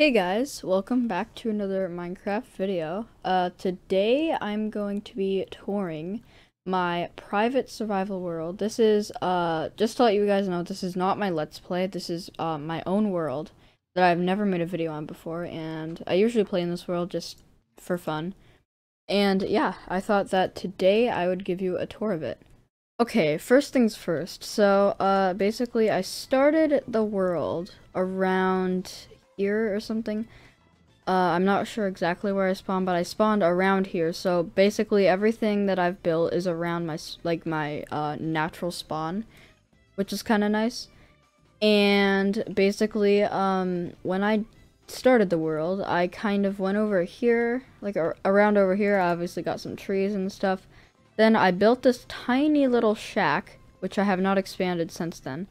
Hey guys, welcome back to another Minecraft video. Uh, today I'm going to be touring my private survival world. This is, uh, just to let you guys know, this is not my Let's Play. This is, uh, my own world that I've never made a video on before, and I usually play in this world just for fun. And yeah, I thought that today I would give you a tour of it. Okay, first things first. So, uh, basically I started the world around here or something. Uh, I'm not sure exactly where I spawned, but I spawned around here. So basically everything that I've built is around my, like my, uh, natural spawn, which is kind of nice. And basically, um, when I started the world, I kind of went over here, like around over here, I obviously got some trees and stuff. Then I built this tiny little shack, which I have not expanded since then.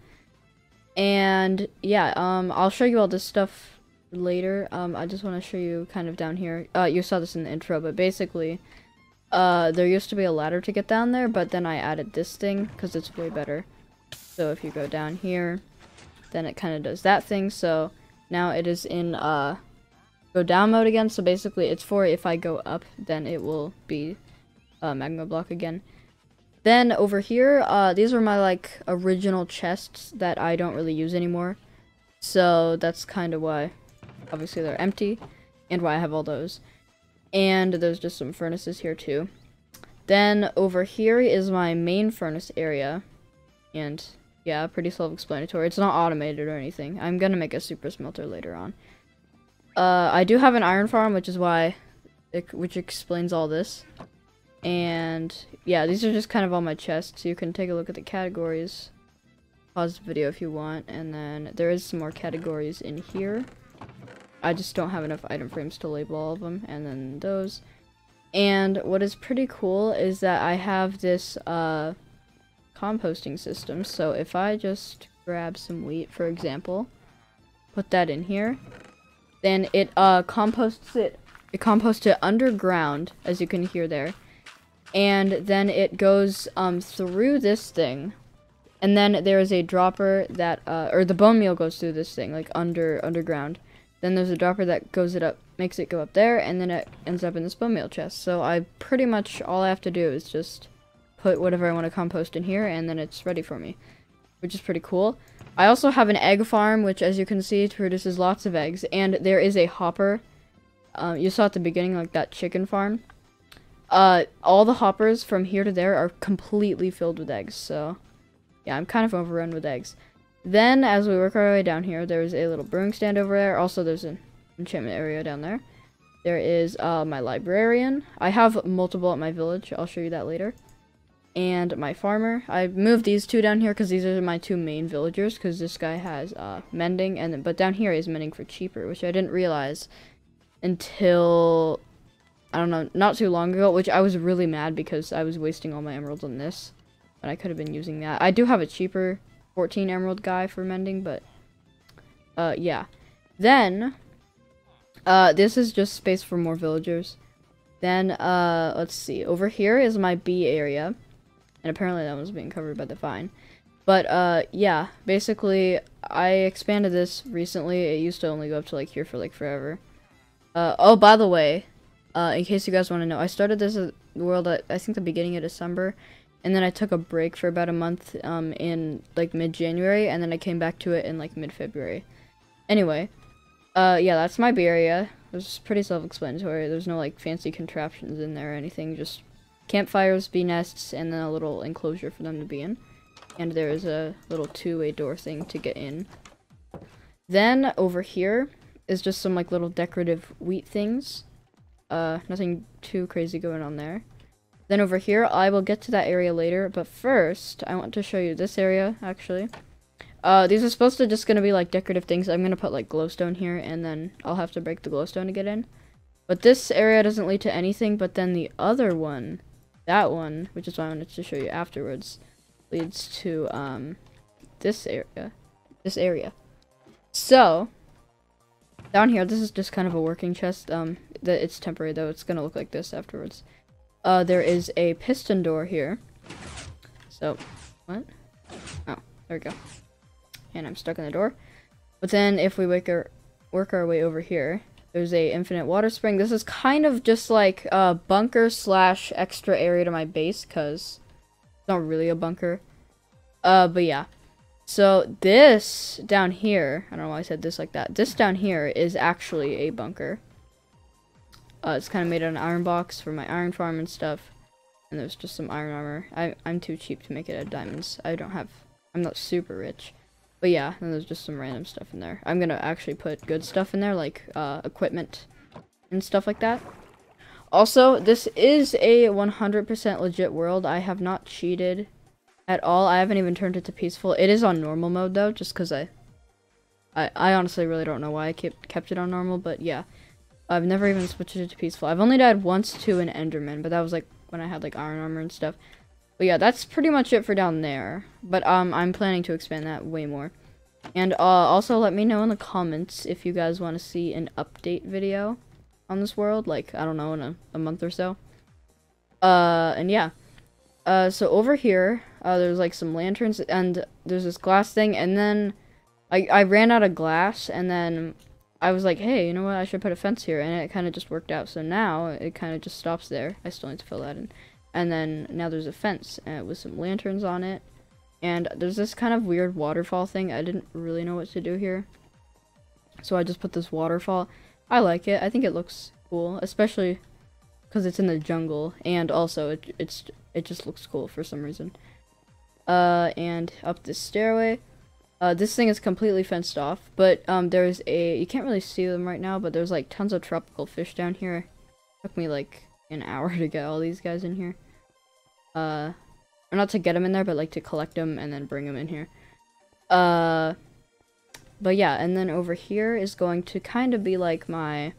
And yeah, um, I'll show you all this stuff later. Um, I just want to show you kind of down here. Uh, you saw this in the intro, but basically, uh, there used to be a ladder to get down there, but then I added this thing because it's way better. So if you go down here, then it kind of does that thing. So now it is in uh, go down mode again. So basically, it's for if I go up, then it will be uh, magma block again. Then over here, uh, these are my like original chests that I don't really use anymore. So that's kind of why obviously they're empty, and why I have all those. And there's just some furnaces here too. Then over here is my main furnace area, and yeah, pretty self-explanatory. It's not automated or anything. I'm gonna make a super smelter later on. Uh, I do have an iron farm, which is why, it, which explains all this. And yeah, these are just kind of all my chests. You can take a look at the categories. Pause the video if you want, and then there is some more categories in here. I just don't have enough item frames to label all of them, and then those. And what is pretty cool is that I have this uh, composting system. So if I just grab some wheat, for example, put that in here, then it uh, composts it. It composts it underground, as you can hear there, and then it goes um, through this thing, and then there is a dropper that, uh, or the bone meal goes through this thing, like under underground then there's a dropper that goes it up, makes it go up there, and then it ends up in the bone meal chest. So I pretty much, all I have to do is just put whatever I want to compost in here, and then it's ready for me. Which is pretty cool. I also have an egg farm, which as you can see, produces lots of eggs. And there is a hopper. Uh, you saw at the beginning, like that chicken farm. Uh, all the hoppers from here to there are completely filled with eggs, so... Yeah, I'm kind of overrun with eggs. Then, as we work our way down here, there's a little brewing stand over there. Also, there's an enchantment area down there. There is uh, my librarian. I have multiple at my village. I'll show you that later. And my farmer. I moved these two down here because these are my two main villagers. Because this guy has uh, mending, and but down here he's mending for cheaper, which I didn't realize until I don't know, not too long ago. Which I was really mad because I was wasting all my emeralds on this, and I could have been using that. I do have a cheaper 14 emerald guy for mending, but uh, yeah. Then, uh, this is just space for more villagers. Then, uh, let's see. Over here is my bee area. And apparently that was being covered by the vine. But, uh, yeah. Basically, I expanded this recently. It used to only go up to, like, here for, like, forever. Uh, oh, by the way, uh, in case you guys want to know, I started this world at, I think, the beginning of December and then I took a break for about a month um, in like mid-January, and then I came back to it in like mid-February. Anyway, uh, yeah, that's my bee area. It was pretty self-explanatory. There's no like fancy contraptions in there or anything. Just campfires, bee nests, and then a little enclosure for them to be in. And there is a little two-way door thing to get in. Then over here is just some like little decorative wheat things. Uh, nothing too crazy going on there. Then over here, I will get to that area later, but first, I want to show you this area, actually. Uh, these are supposed to just gonna be, like, decorative things. I'm gonna put, like, glowstone here, and then I'll have to break the glowstone to get in. But this area doesn't lead to anything, but then the other one, that one, which is why I wanted to show you afterwards, leads to, um, this area. This area. So, down here, this is just kind of a working chest. Um, it's temporary, though. It's gonna look like this afterwards uh, there is a piston door here. So, what? Oh, there we go. And I'm stuck in the door. But then if we her, work our way over here. There's a infinite water spring. This is kind of just like a bunker slash extra area to my base, because it's not really a bunker. Uh, but yeah. So this down here, I don't know why I said this like that. This down here is actually a bunker. Uh, it's kind of made out of an iron box for my iron farm and stuff. And there's just some iron armor. I, I'm too cheap to make it out of diamonds. I don't have, I'm not super rich. But yeah, and there's just some random stuff in there. I'm gonna actually put good stuff in there, like uh, equipment and stuff like that. Also, this is a 100% legit world. I have not cheated at all. I haven't even turned it to peaceful. It is on normal mode though, just because I, I, I honestly really don't know why I kept kept it on normal, but yeah, I've never even switched it to peaceful. I've only died once to an Enderman, but that was like when I had like iron armor and stuff. But yeah, that's pretty much it for down there. But um, I'm planning to expand that way more. And uh, also let me know in the comments if you guys want to see an update video on this world, like I don't know, in a, a month or so. Uh, and yeah. Uh, so over here, uh, there's like some lanterns and there's this glass thing and then I, I ran out of glass and then I was like, hey, you know what, I should put a fence here and it kind of just worked out. So now it kind of just stops there. I still need to fill that in. And then now there's a fence uh, with some lanterns on it. And there's this kind of weird waterfall thing. I didn't really know what to do here. So I just put this waterfall. I like it. I think it looks cool, especially because it's in the jungle. And also, it, it's it just looks cool for some reason. Uh, and up this stairway. Uh, this thing is completely fenced off, but um, there's a, you can't really see them right now, but there's like tons of tropical fish down here. It took me like an hour to get all these guys in here. Uh, or not to get them in there, but like to collect them and then bring them in here. Uh, but yeah, and then over here is going to kind of be like my,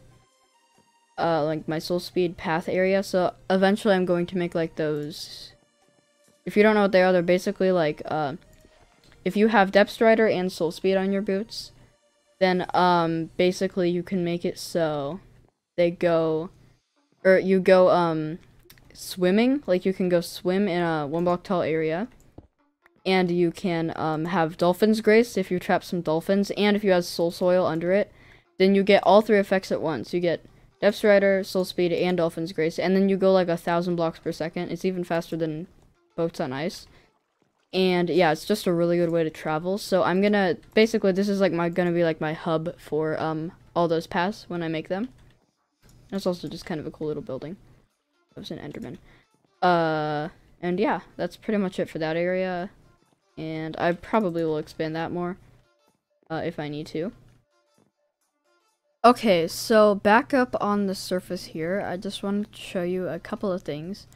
uh, like my soul speed path area. So eventually I'm going to make like those, if you don't know what they are, they're basically like, uh, if you have Depth Strider and Soul Speed on your boots, then um basically you can make it so they go or you go um swimming, like you can go swim in a one block tall area. And you can um have Dolphin's Grace if you trap some dolphins, and if you have Soul Soil under it, then you get all three effects at once. You get Depth Strider, Soul Speed, and Dolphin's Grace, and then you go like a thousand blocks per second. It's even faster than boats on ice. And yeah, it's just a really good way to travel. So I'm gonna basically this is like my gonna be like my hub for um all those paths when I make them. that's also just kind of a cool little building. It was an Enderman. Uh, and yeah, that's pretty much it for that area. And I probably will expand that more uh, if I need to. Okay, so back up on the surface here, I just wanted to show you a couple of things.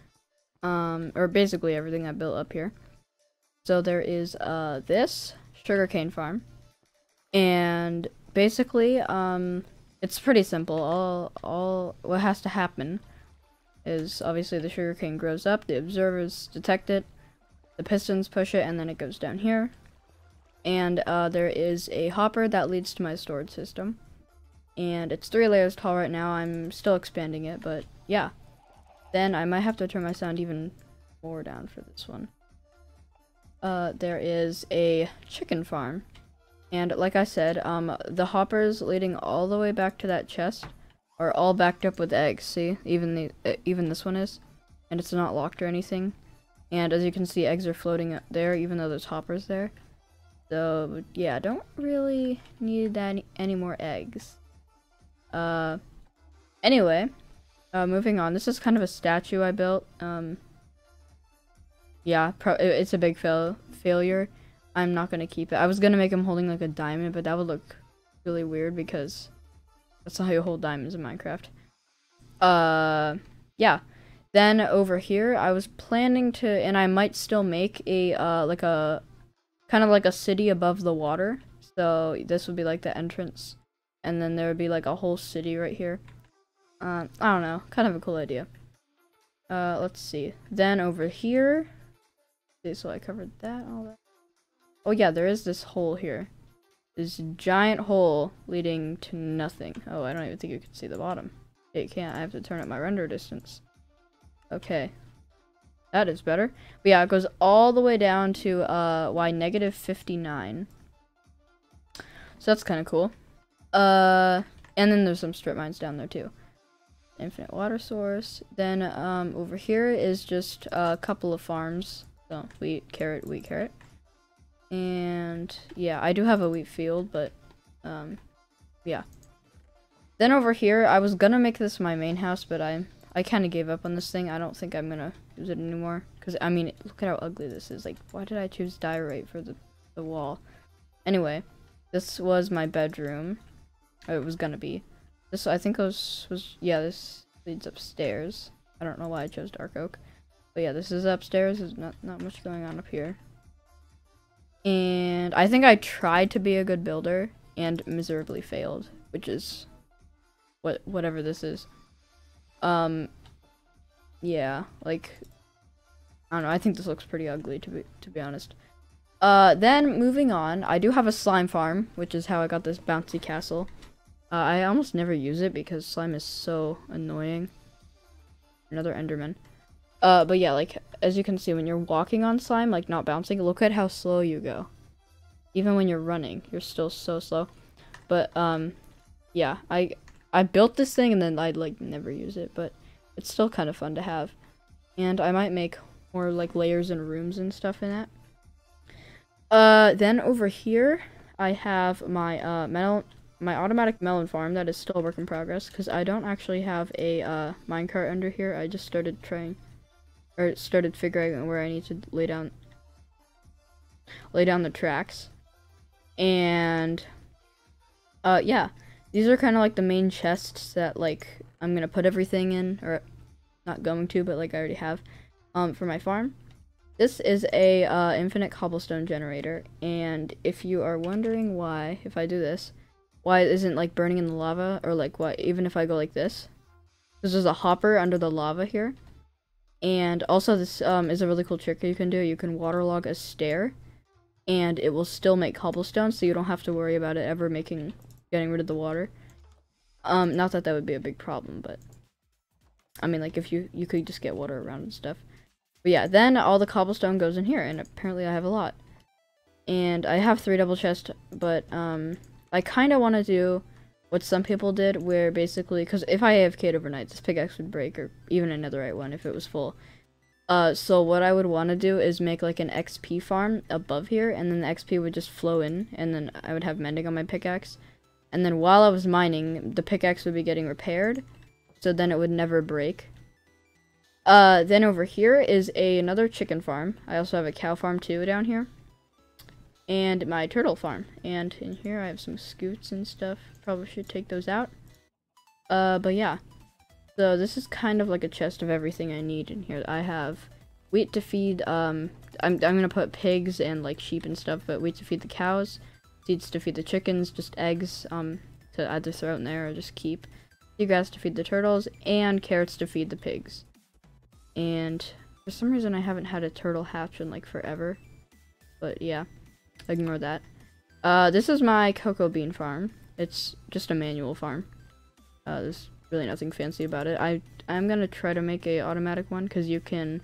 Um, or basically everything I built up here. So there is uh this sugarcane farm. And basically, um it's pretty simple. All all what has to happen is obviously the sugarcane grows up, the observers detect it, the pistons push it, and then it goes down here. And uh, there is a hopper that leads to my storage system. And it's three layers tall right now. I'm still expanding it, but yeah. Then I might have to turn my sound even more down for this one uh, there is a chicken farm. And like I said, um, the hoppers leading all the way back to that chest are all backed up with eggs. See, even the uh, even this one is, and it's not locked or anything. And as you can see, eggs are floating there, even though there's hoppers there. So yeah, I don't really need any any more eggs. Uh, anyway, uh, moving on. This is kind of a statue I built. Um, yeah, it's a big fail failure. I'm not gonna keep it. I was gonna make him holding like a diamond, but that would look really weird because that's not how you hold diamonds in Minecraft. Uh, yeah. Then over here, I was planning to, and I might still make a uh like a kind of like a city above the water. So this would be like the entrance, and then there would be like a whole city right here. Uh, I don't know, kind of a cool idea. Uh, let's see. Then over here, Okay, so I covered that, all that. Oh yeah, there is this hole here. This giant hole leading to nothing. Oh, I don't even think you can see the bottom. It can't. I have to turn up my render distance. Okay. That is better. But yeah, it goes all the way down to uh, y negative 59. So that's kind of cool. Uh, and then there's some strip mines down there too. Infinite water source. Then um, over here is just a couple of farms. So wheat, carrot, wheat, carrot. And yeah, I do have a wheat field, but um, yeah. Then over here, I was gonna make this my main house, but I I kind of gave up on this thing. I don't think I'm gonna use it anymore. Cause I mean, look at how ugly this is. Like, why did I choose diorite for the the wall? Anyway, this was my bedroom. It was gonna be. This I think was was yeah. This leads upstairs. I don't know why I chose dark oak, but yeah, this is upstairs. There's not not much going on up here. And I think I tried to be a good builder and miserably failed, which is what whatever this is. Um yeah, like I don't know, I think this looks pretty ugly to be to be honest. Uh then moving on, I do have a slime farm, which is how I got this bouncy castle. Uh, I almost never use it because slime is so annoying. Another enderman. Uh, but yeah, like, as you can see, when you're walking on slime, like, not bouncing, look at how slow you go. Even when you're running, you're still so slow. But, um, yeah, I, I built this thing and then I'd, like, never use it, but it's still kind of fun to have. And I might make more, like, layers and rooms and stuff in that. Uh, then over here, I have my, uh, metal, my automatic melon farm that is still a work in progress because I don't actually have a uh, minecart under here. I just started trying or started figuring out where I need to lay down lay down the tracks. And uh yeah, these are kind of like the main chests that like I'm going to put everything in or not going to, but like I already have um for my farm. This is a uh, infinite cobblestone generator, and if you are wondering why, if I do this, why it isn't like burning in the lava, or like why, even if I go like this, this is a hopper under the lava here, and also this um, is a really cool trick you can do. You can waterlog a stair and it will still make cobblestone so you don't have to worry about it ever making getting rid of the water. Um, not that that would be a big problem, but I mean like if you you could just get water around and stuff. But yeah, then all the cobblestone goes in here and apparently I have a lot. And I have three double chests, but um I kind of want to do what some people did, where basically, because if I AFK'd overnight, this pickaxe would break, or even another right one if it was full. Uh, so what I would want to do is make like an XP farm above here, and then the XP would just flow in, and then I would have mending on my pickaxe. And then while I was mining, the pickaxe would be getting repaired, so then it would never break. Uh, then over here is a, another chicken farm. I also have a cow farm too down here and my turtle farm. And in here I have some scutes and stuff. Probably should take those out. Uh, but yeah. So this is kind of like a chest of everything I need in here. I have wheat to feed, um, I'm, I'm gonna put pigs and like sheep and stuff, but wheat to feed the cows, seeds to feed the chickens, just eggs, um, to either throw in there or just keep. Seagrass to feed the turtles, and carrots to feed the pigs. And for some reason I haven't had a turtle hatch in like forever. But yeah. Ignore that. Uh, this is my cocoa bean farm. It's just a manual farm. Uh, there's really nothing fancy about it. I I'm gonna try to make a automatic one because you can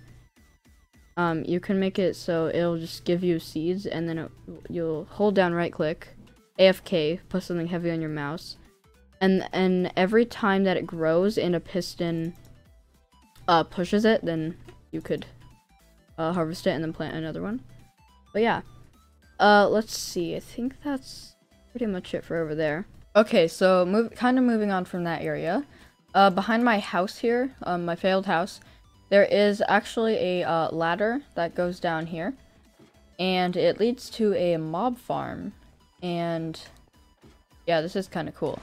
um you can make it so it'll just give you seeds and then it, you'll hold down right click AFK put something heavy on your mouse and and every time that it grows and a piston uh pushes it then you could uh, harvest it and then plant another one but yeah uh, let's see. I think that's pretty much it for over there. Okay, so move, kind of moving on from that area. Uh, behind my house here, um, my failed house, there is actually a uh, ladder that goes down here. And it leads to a mob farm. And yeah, this is kind of cool.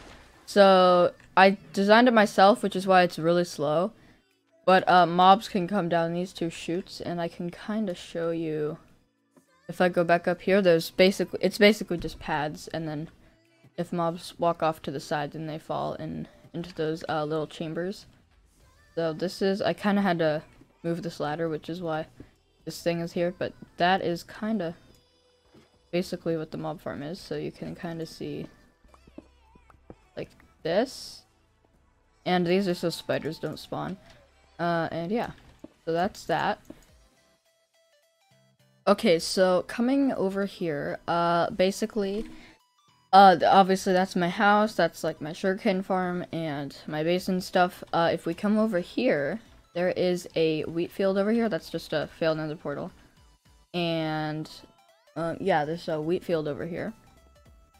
So I designed it myself, which is why it's really slow. But uh, mobs can come down these two chutes, and I can kind of show you if I go back up here, there's basically it's basically just pads, and then if mobs walk off to the side, then they fall in into those uh, little chambers. So this is I kind of had to move this ladder, which is why this thing is here. But that is kind of basically what the mob farm is. So you can kind of see like this, and these are so spiders don't spawn. Uh, and yeah, so that's that. Okay, so coming over here, uh, basically, Uh, obviously that's my house, that's like my sugarcane farm and my basin stuff. Uh, if we come over here, there is a wheat field over here, that's just a failed nether portal. And, um, yeah, there's a wheat field over here.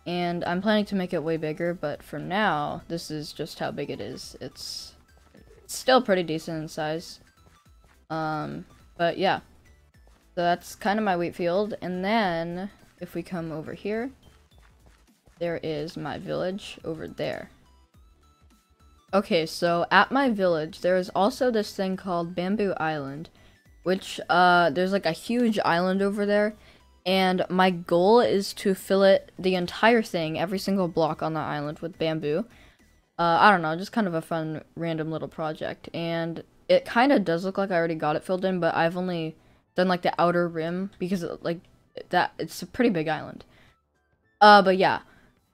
And I'm planning to make it way bigger, but for now, this is just how big it is. It's, it's still pretty decent in size. Um, but yeah. So that's kind of my wheat field, and then, if we come over here, there is my village over there. Okay, so at my village, there is also this thing called Bamboo Island, which, uh, there's like a huge island over there, and my goal is to fill it, the entire thing, every single block on the island with bamboo. Uh, I don't know, just kind of a fun, random little project, and it kind of does look like I already got it filled in, but I've only done, like, the outer rim, because, like, that, it's a pretty big island. Uh, but yeah,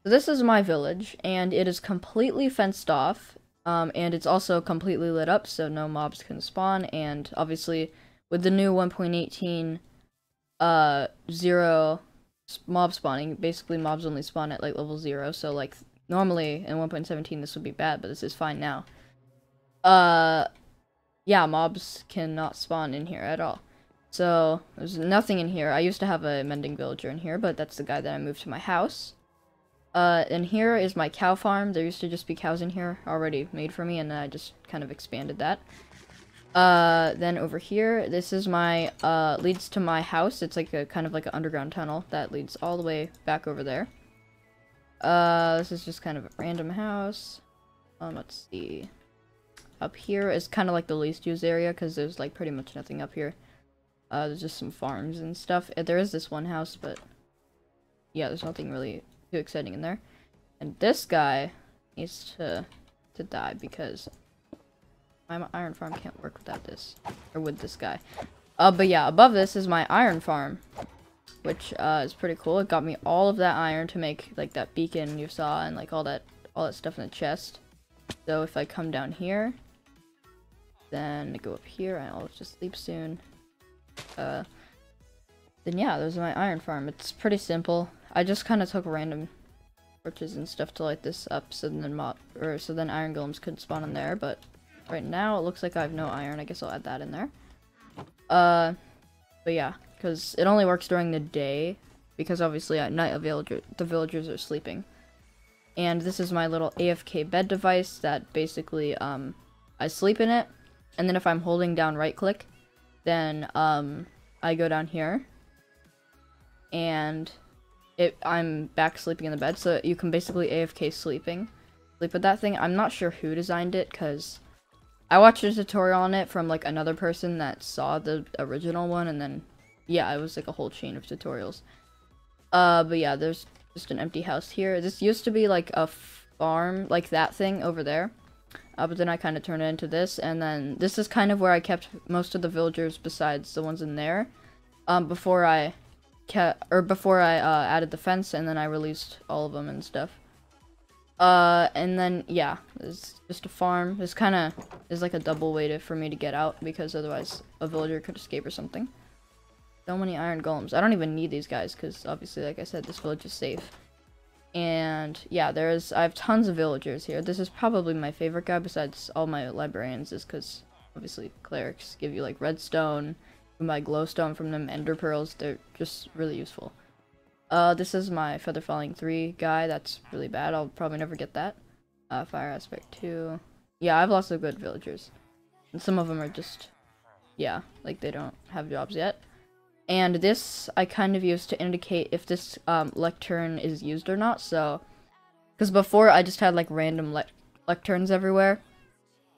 this is my village, and it is completely fenced off, um, and it's also completely lit up, so no mobs can spawn, and obviously, with the new 1.18, uh, zero mob spawning, basically mobs only spawn at, like, level zero, so, like, normally in 1.17 this would be bad, but this is fine now. Uh, yeah, mobs cannot spawn in here at all. So, there's nothing in here. I used to have a mending villager in here, but that's the guy that I moved to my house. Uh, and here is my cow farm. There used to just be cows in here already made for me, and I just kind of expanded that. Uh, then over here, this is my, uh, leads to my house. It's like a kind of like an underground tunnel that leads all the way back over there. Uh, this is just kind of a random house. Um, let's see. Up here is kind of like the least used area because there's like pretty much nothing up here. Uh, there's just some farms and stuff. There is this one house, but yeah, there's nothing really too exciting in there. And this guy needs to to die because my iron farm can't work without this or with this guy. Uh, but yeah, above this is my iron farm, which uh, is pretty cool. It got me all of that iron to make like that beacon you saw and like all that all that stuff in the chest. So if I come down here, then I go up here, I'll just sleep soon. Uh, then yeah, there's my iron farm. It's pretty simple. I just kind of took random torches and stuff to light this up so then or so then iron golems couldn't spawn in there, but right now it looks like I have no iron. I guess I'll add that in there. Uh, but yeah, because it only works during the day because obviously at night villager the villagers are sleeping. And this is my little AFK bed device that basically um I sleep in it and then if I'm holding down right click then um I go down here and it, I'm back sleeping in the bed, so you can basically AFK sleeping. Sleep with that thing. I'm not sure who designed it, because I watched a tutorial on it from, like, another person that saw the original one, and then, yeah, it was, like, a whole chain of tutorials. Uh, but yeah, there's just an empty house here. This used to be, like, a farm, like that thing over there. Uh, but then I kind of turned it into this, and then this is kind of where I kept most of the villagers besides the ones in there. Um, before I or before I uh, added the fence, and then I released all of them and stuff. Uh, and then, yeah, it's just a farm. This kind of is like a double way to, for me to get out, because otherwise a villager could escape or something. So many iron golems. I don't even need these guys, because obviously, like I said, this village is safe. And, yeah, there's, I have tons of villagers here. This is probably my favorite guy, besides all my librarians, is because, obviously, clerics give you, like, redstone, buy glowstone from them, ender pearls. They're just really useful. Uh, this is my feather falling 3 guy. That's really bad. I'll probably never get that. Uh, fire aspect 2. Yeah, I have lots of good villagers. And some of them are just, yeah, like they don't have jobs yet. And this I kind of use to indicate if this um, lectern is used or not. So, because before I just had like random le lecterns everywhere.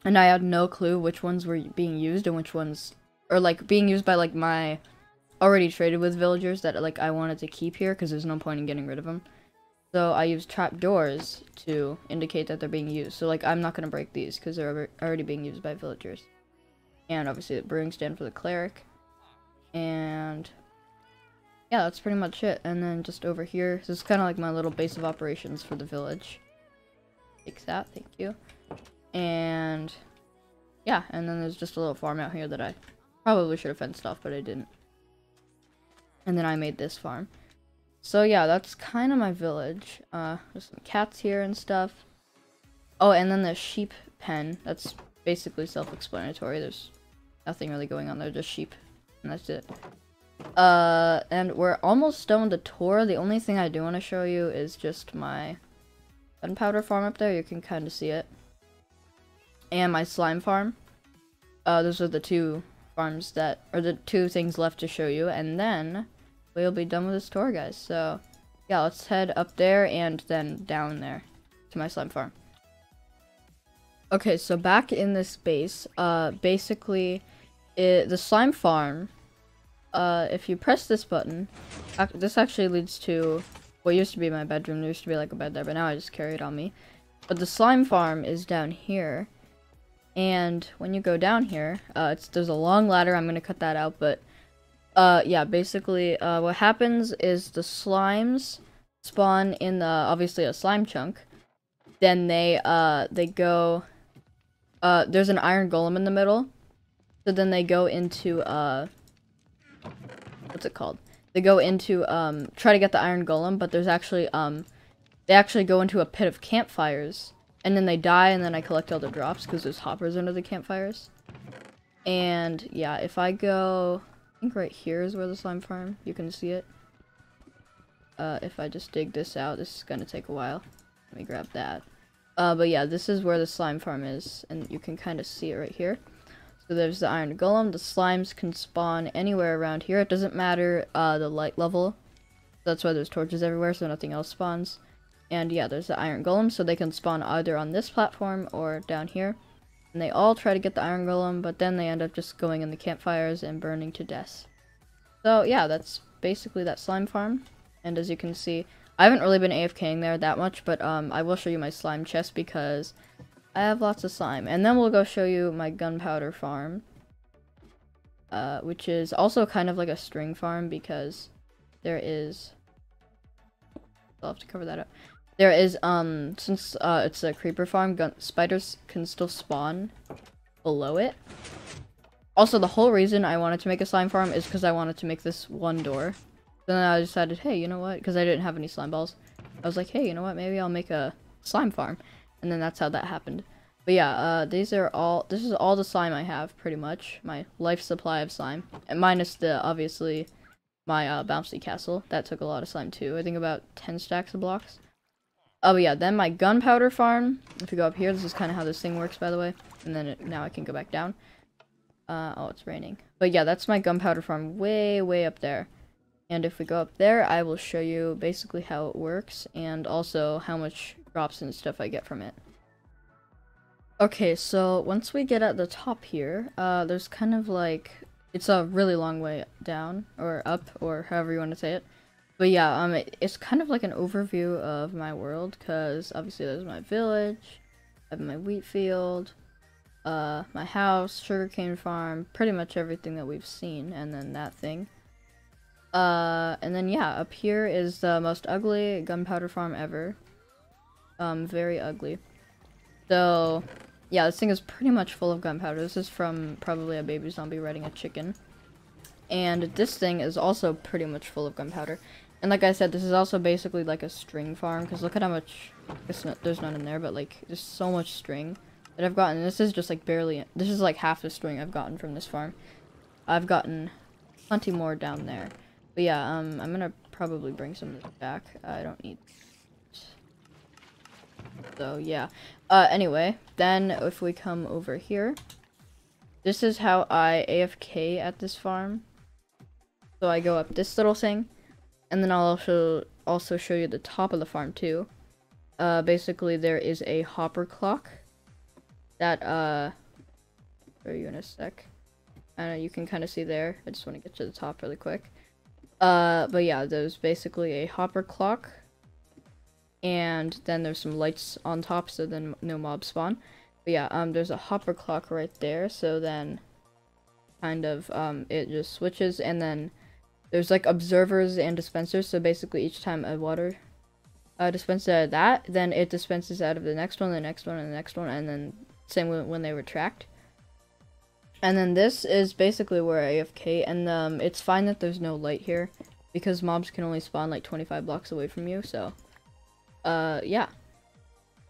And I had no clue which ones were being used and which ones or like being used by like my already traded with villagers that like I wanted to keep here because there's no point in getting rid of them. So I use trap doors to indicate that they're being used. So like I'm not gonna break these because they're already being used by villagers. And obviously the brewing stand for the cleric. And yeah, that's pretty much it. And then just over here, this is kind of like my little base of operations for the village. Take that, thank you. And yeah, and then there's just a little farm out here that I Probably should have fenced off, but I didn't. And then I made this farm. so yeah, that's kind of my village. Uh, there's some cats here and stuff. Oh, and then the sheep pen. That's basically self-explanatory. There's nothing really going on there, just sheep, and that's it. Uh, and we're almost done with the tour. The only thing I do want to show you is just my gunpowder farm up there. You can kind of see it. And my slime farm. Uh, those are the two farms that, are the two things left to show you. And then we'll be done with this tour, guys. So, yeah, let's head up there and then down there to my slime farm. Okay, so back in this base, uh, basically, it, the slime farm, uh, if you press this button, this actually leads to what used to be my bedroom. There used to be like a bed there, but now I just carry it on me. But the slime farm is down here, and when you go down here, uh, there's a long ladder. I'm gonna cut that out, but uh, yeah, basically, uh, what happens is the slimes spawn in the obviously a slime chunk. Then they uh they go uh, there's an iron golem in the middle. So then they go into, what's it called? They go into, um, try to get the iron golem, but there's actually, um, they actually go into a pit of campfires. And then they die, and then I collect all the drops, because there's hoppers under the campfires. And, yeah, if I go, I think right here is where the slime farm, you can see it. Uh, if I just dig this out, this is gonna take a while. Let me grab that. Uh, but yeah, this is where the slime farm is, and you can kind of see it right here. So there's the iron golem. The slimes can spawn anywhere around here. It doesn't matter uh, the light level. That's why there's torches everywhere, so nothing else spawns. And yeah, there's the iron golem, so they can spawn either on this platform or down here. And they all try to get the iron golem, but then they end up just going in the campfires and burning to death. So yeah, that's basically that slime farm. And as you can see, I haven't really been AFKing there that much, but um, I will show you my slime chest because I have lots of slime. And then we'll go show you my gunpowder farm, uh, which is also kind of like a string farm because there is... I'll have to cover that up. There is, um, since uh, it's a creeper farm, gun spiders can still spawn below it. Also, the whole reason I wanted to make a slime farm is because I wanted to make this one door. Then I decided, hey, you know what? Because I didn't have any slime balls. I was like, hey, you know what? Maybe I'll make a slime farm. And then that's how that happened. But yeah, uh, these are all, this is all the slime I have, pretty much. My life supply of slime. And minus the, obviously, my uh, bouncy castle. That took a lot of slime too. I think about 10 stacks of blocks. Oh yeah, then my gunpowder farm. If you go up here, this is kind of how this thing works, by the way. And then it, now I can go back down. Uh, oh, it's raining. But yeah, that's my gunpowder farm way, way up there. And if we go up there, I will show you basically how it works and also how much drops and stuff I get from it. Okay, so once we get at the top here, uh, there's kind of like, it's a really long way down, or up, or however you want to say it. But yeah, um, it, it's kind of like an overview of my world, because obviously there's my village, I have my wheat field, uh, my house, sugarcane farm, pretty much everything that we've seen, and then that thing. Uh, and then yeah, up here is the most ugly gunpowder farm ever. Um, very ugly. So, yeah, this thing is pretty much full of gunpowder. This is from probably a baby zombie riding a chicken. And this thing is also pretty much full of gunpowder. And like I said, this is also basically like a string farm, because look at how much, not, there's none in there, but like, there's so much string that I've gotten. This is just like barely, this is like half the string I've gotten from this farm. I've gotten plenty more down there. But yeah, um, I'm gonna probably bring some of this back. I don't need... So, yeah. Uh, anyway, then if we come over here, this is how I AFK at this farm. So I go up this little thing, and then I'll also also show you the top of the farm too. Uh, basically there is a hopper clock that uh, show you in a sec. I know you can kind of see there. I just want to get to the top really quick. Uh, but yeah, there's basically a hopper clock. And then there's some lights on top, so then no mobs spawn. But yeah, um, there's a hopper clock right there, so then kind of, um, it just switches, and then there's like observers and dispensers, so basically each time a water uh, dispenses out of that, then it dispenses out of the next one, the next one, and the next one, and then same when, when they retract. And then this is basically where AFK, and um, it's fine that there's no light here, because mobs can only spawn like 25 blocks away from you, so uh yeah.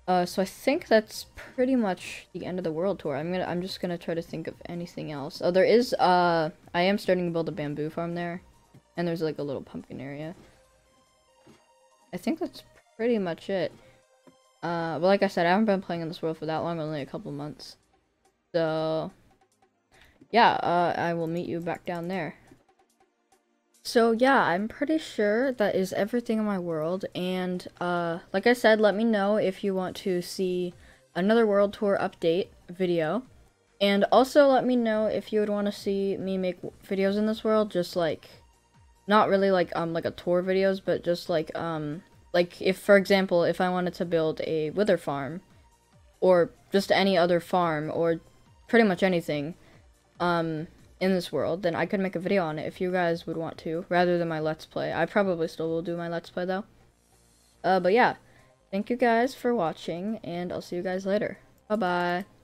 Uh so I think that's pretty much the end of the world tour. I'm to I'm just to try to think of anything else. Oh, there is uh I am starting to build a bamboo farm there and there's like a little pumpkin area. I think that's pretty much it. Uh, but like I said, I haven't been playing in this world for that long, only a couple months. So, yeah, uh, I will meet you back down there. So yeah, I'm pretty sure that is everything in my world, and uh, like I said, let me know if you want to see another world tour update video, and also let me know if you would want to see me make videos in this world, just like, not really like um like a tour videos, but just like um like if for example if I wanted to build a wither farm, or just any other farm, or pretty much anything, um in this world, then I could make a video on it if you guys would want to, rather than my Let's Play. I probably still will do my Let's Play, though. Uh, but yeah, thank you guys for watching, and I'll see you guys later. Bye-bye.